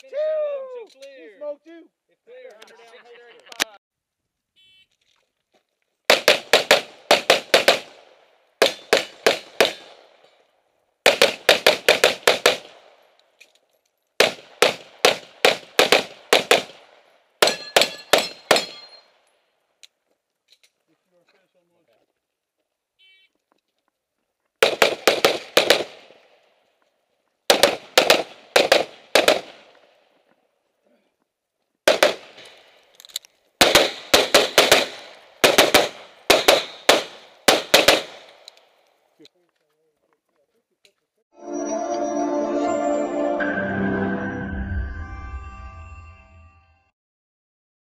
Finish Woo! It smoke too. It's clear.